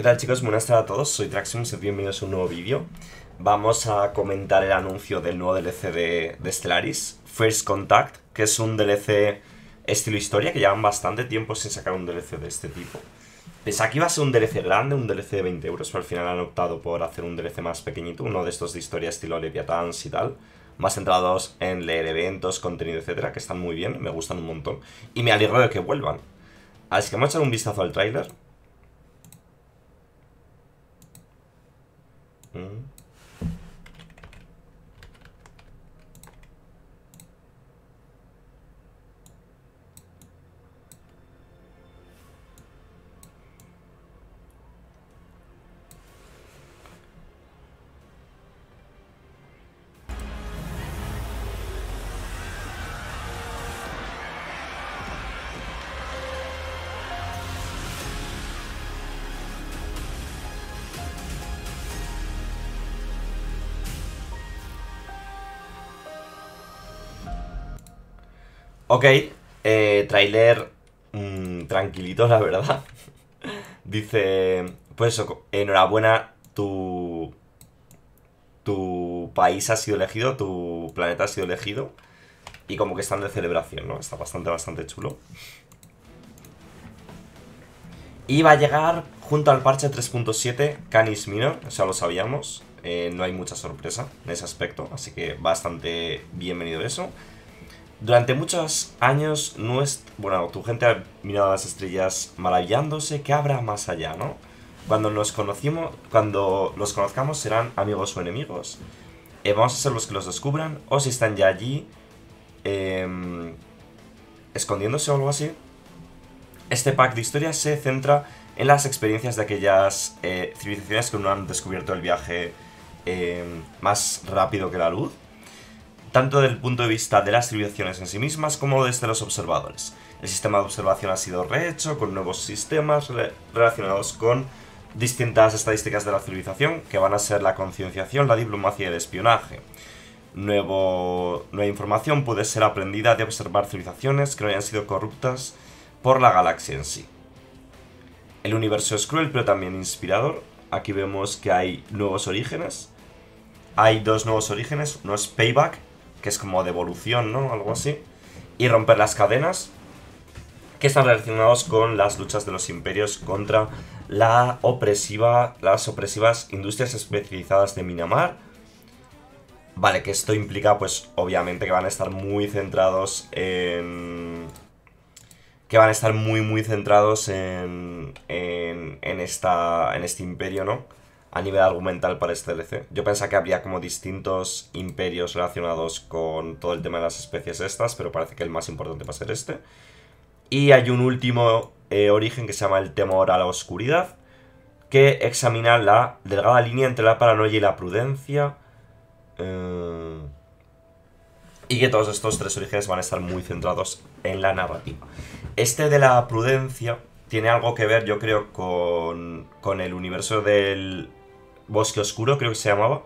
¿Qué tal chicos? Buenas tardes a todos, soy Traximus y bienvenidos a un nuevo vídeo. Vamos a comentar el anuncio del nuevo DLC de, Stellaris, First Contact, que es un DLC estilo historia, que llevan bastante tiempo sin sacar un DLC de este tipo. Pensaba que iba a ser un DLC grande, un DLC de 20 euros, pero al final han optado por hacer un DLC más pequeñito, uno de estos de historia estilo Leviathans y tal, más centrados en leer eventos, contenido, etcétera, que están muy bien, me gustan un montón. Y me alegro de que vuelvan. Así que vamos a echar un vistazo al tráiler. Ok, eh, trailer mm, tranquilito, la verdad. Dice, pues enhorabuena, tu, tu país ha sido elegido, tu planeta ha sido elegido. Y como que están de celebración, ¿no? Está bastante, bastante chulo. Y va a llegar junto al parche 3.7 Canis Minor, o sea, lo sabíamos. Eh, no hay mucha sorpresa en ese aspecto, así que bastante bienvenido eso. Durante muchos años, bueno, tu gente ha mirado a las estrellas maravillándose, ¿qué habrá más allá, no? Cuando nos conocimos, cuando los conozcamos serán amigos o enemigos. Eh, vamos a ser los que los descubran, o si están ya allí, em, escondiéndose o algo así. Este pack de historias se centra en las experiencias de aquellas eh, civilizaciones que no han descubierto el viaje em, más rápido que la luz tanto desde el punto de vista de las civilizaciones en sí mismas como desde los observadores. El sistema de observación ha sido rehecho con nuevos sistemas relacionados con distintas estadísticas de la civilización que van a ser la concienciación, la diplomacia y el espionaje. Nueva información puede ser aprendida de observar civilizaciones que no hayan sido corruptas por la galaxia en sí. El universo es cruel pero también inspirador. Aquí vemos que hay nuevos orígenes. Hay dos nuevos orígenes. Uno es Payback que es como devolución, ¿no? Algo así. Y romper las cadenas, que están relacionados con las luchas de los imperios contra la opresiva, las opresivas industrias especializadas de Minamar. Vale, que esto implica, pues, obviamente que van a estar muy centrados en... Que van a estar muy, muy centrados en, en, en, esta, en este imperio, ¿no? A nivel argumental para este DLC. Yo pensaba que habría como distintos imperios relacionados con todo el tema de las especies estas, pero parece que el más importante va a ser este. Y hay un último eh, origen que se llama el temor a la oscuridad, que examina la delgada línea entre la paranoia y la prudencia. Eh, y que todos estos tres orígenes van a estar muy centrados en la narrativa. Este de la prudencia tiene algo que ver, yo creo, con, con el universo del, Bosque Oscuro, creo que se llamaba,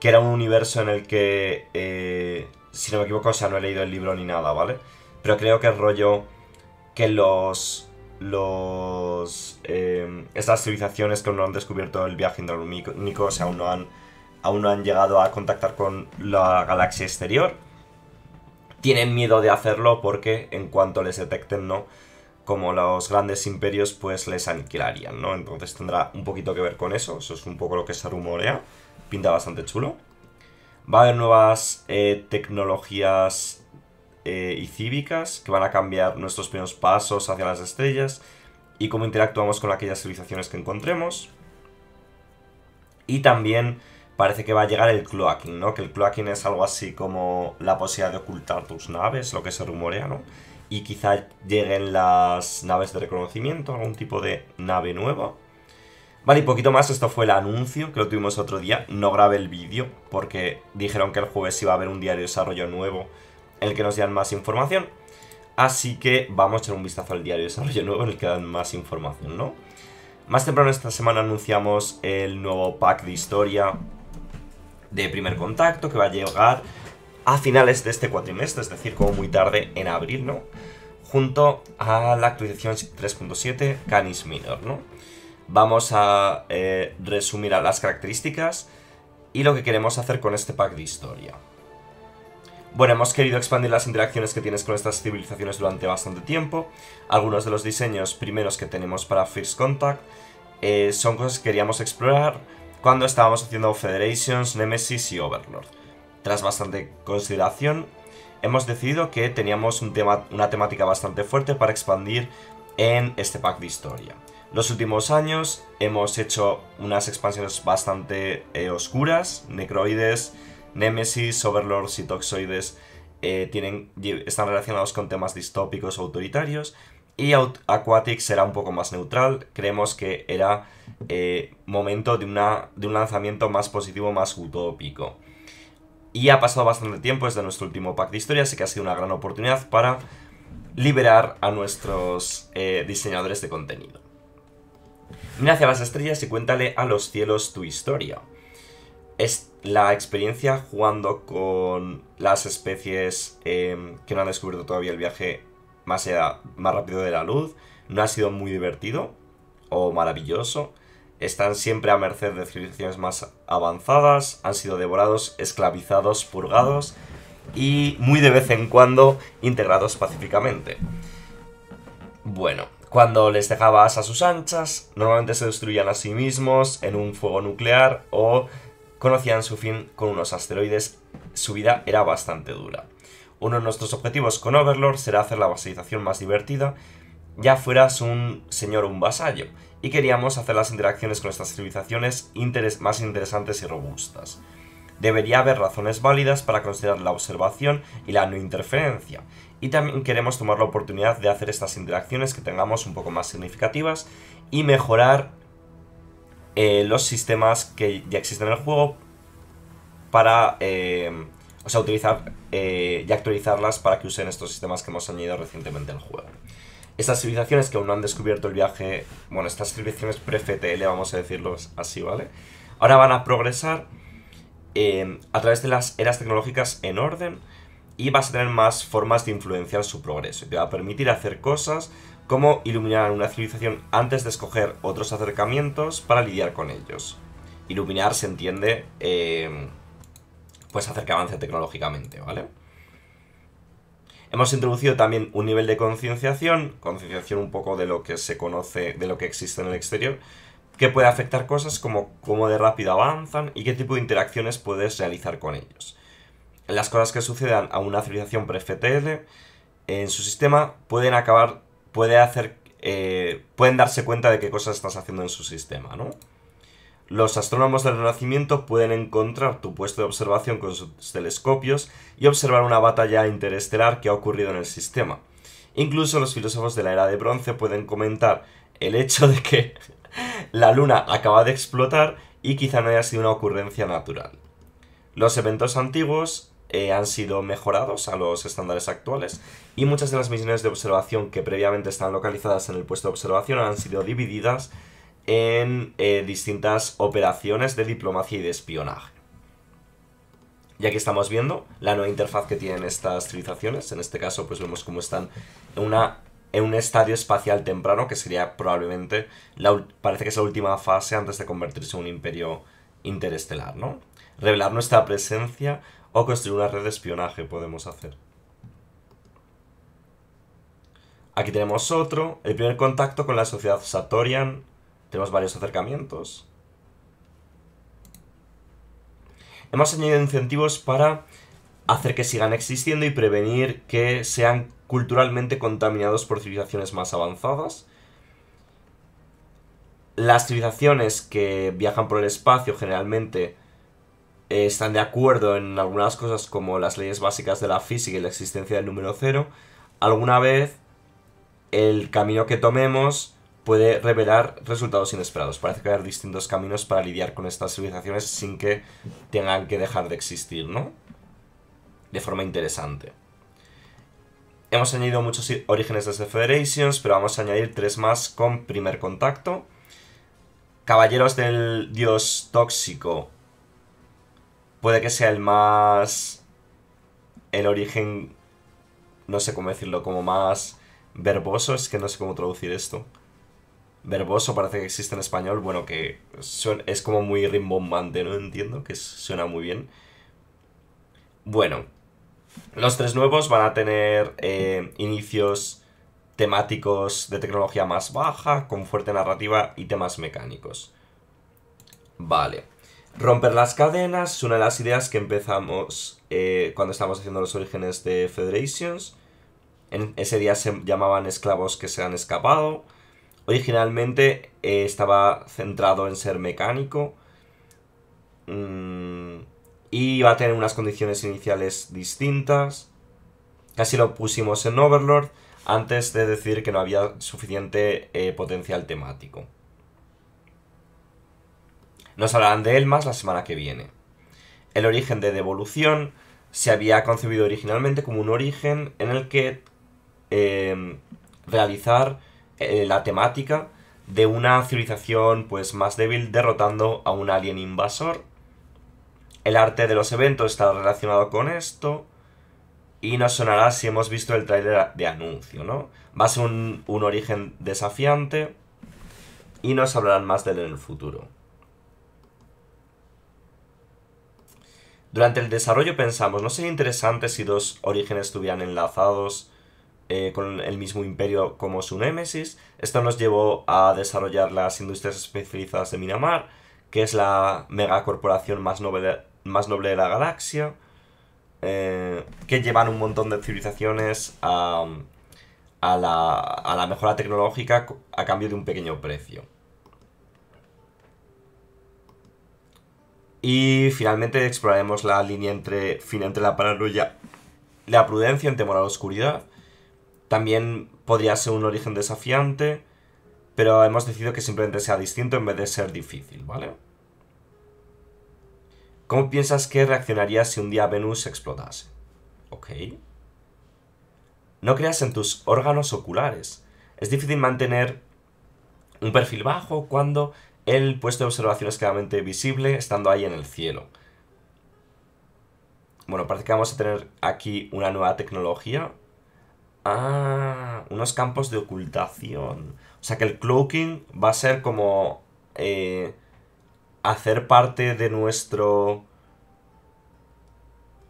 que era un universo en el que, eh, si no me equivoco, o sea, no he leído el libro ni nada, ¿vale? Pero creo que el rollo que los... los eh, estas civilizaciones que aún no han descubierto el viaje intralumínico, o sea, aún no han, aún no han llegado a contactar con la galaxia exterior, tienen miedo de hacerlo porque en cuanto les detecten, ¿no? Como los grandes imperios pues les aniquilarían, ¿no? Entonces tendrá un poquito que ver con eso, eso es un poco lo que se rumorea, pinta bastante chulo. Va a haber nuevas eh, tecnologías eh, y cívicas que van a cambiar nuestros primeros pasos hacia las estrellas y cómo interactuamos con aquellas civilizaciones que encontremos. Y también parece que va a llegar el cloaking, ¿no? Que el cloaking es algo así como la posibilidad de ocultar tus naves, lo que se rumorea, ¿no? y quizá lleguen las naves de reconocimiento, algún tipo de nave nueva. Vale, y poquito más, esto fue el anuncio, que lo tuvimos otro día. No grabé el vídeo porque dijeron que el jueves iba a haber un diario de desarrollo nuevo en el que nos dieran más información. Así que vamos a echar un vistazo al diario de desarrollo nuevo en el que dan más información, ¿no? Más temprano esta semana anunciamos el nuevo pack de historia de primer contacto que va a llegar a finales de este cuatrimestre, es decir, como muy tarde en abril, ¿no? Junto a la actualización 3.7 Canis Minor, ¿no? vamos a eh, resumir las características y lo que queremos hacer con este pack de historia. Bueno, hemos querido expandir las interacciones que tienes con estas civilizaciones durante bastante tiempo. Algunos de los diseños primeros que tenemos para First Contact eh, son cosas que queríamos explorar cuando estábamos haciendo Federations, Nemesis y Overlord. Tras bastante consideración, hemos decidido que teníamos un tema, una temática bastante fuerte para expandir en este pack de historia. Los últimos años hemos hecho unas expansiones bastante eh, oscuras, Necroides, Nemesis, Overlords y Toxoides eh, tienen, están relacionados con temas distópicos o autoritarios. Y Aquatic será un poco más neutral. Creemos que era eh, momento de, una, de un lanzamiento más positivo, más utópico. Y ha pasado bastante tiempo desde nuestro último pack de historia, así que ha sido una gran oportunidad para liberar a nuestros eh, diseñadores de contenido. Mira hacia las estrellas y cuéntale a los cielos tu historia es la experiencia jugando con las especies em, que no han descubierto todavía el viaje más, más rápido de la luz no ha sido muy divertido o maravilloso. Están siempre a merced de civilizaciones más avanzadas, han sido devorados, esclavizados, purgados y muy de vez en cuando integrados pacíficamente. Bueno, cuando les dejabas a sus anchas, normalmente se destruían a sí mismos en un fuego nuclear o conocían su fin con unos asteroides, su vida era bastante dura. Uno de nuestros objetivos con Overlord será hacer la basalización más divertida, ya fueras un señor o un vasallo, y queríamos hacer las interacciones con estas civilizaciones más interesantes y robustas. Debería haber razones válidas para considerar la observación y la no interferencia, y también queremos tomar la oportunidad de hacer estas interacciones que tengamos un poco más significativas y mejorar eh, los sistemas que ya existen en el juego para, eh, o sea, utilizar eh, y actualizarlas para que usen estos sistemas que hemos añadido recientemente al juego. Estas civilizaciones que aún no han descubierto el viaje, bueno, estas civilizaciones pre-FTL, vamos a decirlo así, ¿vale? Ahora van a progresar a través de las eras tecnológicas en orden y vas a tener más formas de influenciar su progreso. Te va a permitir hacer cosas cómo iluminar una civilización antes de escoger otros acercamientos para lidiar con ellos. Iluminar se entiende, eh, pues hacer que avance tecnológicamente, ¿vale? Hemos introducido también un nivel de concienciación, concienciación un poco de lo que se conoce, de lo que existe en el exterior, que puede afectar cosas como cómo de rápido avanzan y qué tipo de interacciones puedes realizar con ellos. Las cosas que sucedan a una civilización pre-FTL en su sistema pueden acabar puede hacer, eh, pueden darse cuenta de qué cosas estás haciendo en su sistema, ¿no? Los astrónomos del Renacimiento pueden encontrar tu puesto de observación con sus telescopios y observar una batalla interestelar que ha ocurrido en el sistema. Incluso los filósofos de la era de bronce pueden comentar el hecho de que la luna acaba de explotar y quizá no haya sido una ocurrencia natural. Los eventos antiguos eh, han sido mejorados a los estándares actuales y muchas de las misiones de observación que previamente estaban localizadas en el puesto de observación han sido divididas en eh, distintas operaciones de diplomacia y de espionaje. Y aquí estamos viendo la nueva interfaz que tienen estas civilizaciones. En este caso, pues vemos cómo están en, una, en un estadio espacial temprano, que sería probablemente, la, parece que es la última fase antes de convertirse en un imperio interestelar, ¿no? Revelar nuestra presencia o construir una red de espionaje podemos hacer. Aquí tenemos otro, el primer contacto con la sociedad Satorian. Tenemos varios acercamientos. Hemos añadido incentivos para hacer que sigan existiendo y prevenir que sean culturalmente contaminados por civilizaciones más avanzadas. Las civilizaciones que viajan por el espacio generalmente eh, están de acuerdo en algunas cosas como las leyes básicas de la física y la existencia del número cero, alguna vez el camino que tomemos puede revelar resultados inesperados. Parece que hay distintos caminos para lidiar con estas civilizaciones sin que tengan que dejar de existir, ¿no? De forma interesante. Hemos añadido muchos orígenes desde Federations, pero vamos a añadir tres más con primer contacto. Caballeros del dios tóxico puede que sea el más... El origen, no sé cómo decirlo, como más verboso, es que no sé cómo traducir esto. Verboso parece que existe en español, bueno, que es como muy rimbombante, no entiendo, que suena muy bien. Bueno, los tres nuevos van a tener eh, inicios temáticos de tecnología más baja, con fuerte narrativa y temas mecánicos. Vale. Romper las cadenas es una de las ideas que empezamos eh, cuando estábamos haciendo los orígenes de Federations. En ese día se llamaban esclavos que se han escapado. Originalmente eh, estaba centrado en ser mecánico. Mm, y va a tener unas condiciones iniciales distintas. Casi lo pusimos en Overlord antes de decir que no había suficiente eh, potencial temático. Nos hablarán de él más la semana que viene. El origen de devolución se había concebido originalmente como un origen en el que eh, realizar eh, la temática de una civilización pues más débil derrotando a un alien invasor. El arte de los eventos está relacionado con esto. Y nos sonará si hemos visto el tráiler de anuncio, ¿no? Va a ser un, un origen desafiante. Y nos hablarán más de él en el futuro. Durante el desarrollo pensamos, ¿no sería interesante si dos orígenes estuvieran enlazados eh, con el mismo imperio como su némesis? Esto nos llevó a desarrollar las industrias especializadas de Minamar, que es la megacorporación más noble, más noble de la galaxia, eh, que llevan un montón de civilizaciones a, a, la, a la mejora tecnológica a cambio de un pequeño precio. Y finalmente exploraremos la línea entre, entre la paranoia la prudencia en temor a la oscuridad. También podría ser un origen desafiante, pero hemos decidido que simplemente sea distinto en vez de ser difícil, ¿vale? ¿Cómo piensas que reaccionaría si un día Venus explotase? Ok. No creas en tus órganos oculares. Es difícil mantener un perfil bajo cuando el puesto de observación es claramente visible estando ahí en el cielo. Bueno, parece que vamos a tener aquí una nueva tecnología. Ah, unos campos de ocultación. O sea que el cloaking va a ser como eh, hacer parte de nuestro...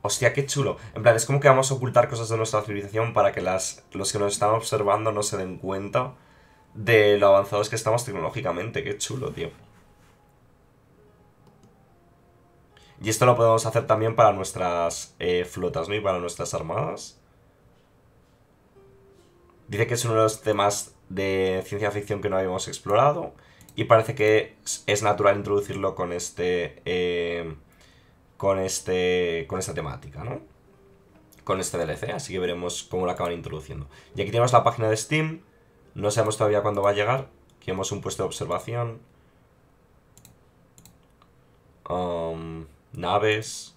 Hostia, qué chulo. En plan, es como que vamos a ocultar cosas de nuestra civilización para que las, los que nos están observando no se den cuenta de lo avanzados que estamos tecnológicamente. Qué chulo, tío. Y esto lo podemos hacer también para nuestras eh, flotas, ¿no? Y para nuestras armadas. Dice que es uno de los temas de ciencia ficción que no habíamos explorado. Y parece que es natural introducirlo con este... Eh, con este... con esta temática, ¿no? Con este DLC, así que veremos cómo lo acaban introduciendo. Y aquí tenemos la página de Steam no sabemos todavía cuándo va a llegar. Aquí hemos un puesto de observación. Um, naves.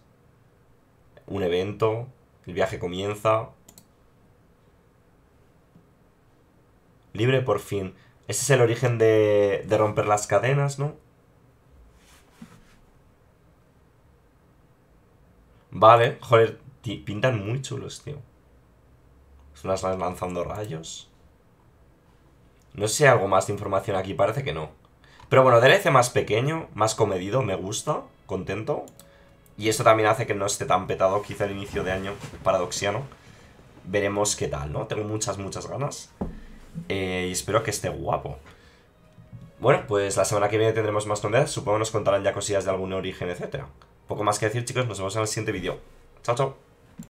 Un evento. El viaje comienza. Libre por fin. Ese es el origen de, de romper las cadenas, ¿no? Vale, joder, pintan muy chulos, tío. Son las lanzando rayos. No sé si hay algo más de información aquí, parece que no. Pero bueno, DLC más pequeño, más comedido, me gusta, contento. Y esto también hace que no esté tan petado quizá el inicio de año paradoxiano. Veremos qué tal, ¿no? Tengo muchas, muchas ganas. Eh, y espero que esté guapo. Bueno, pues la semana que viene tendremos más novedades. Supongo que nos contarán ya cosillas de algún origen, etcétera. Poco más que decir, chicos. Nos vemos en el siguiente vídeo. Chao, chao.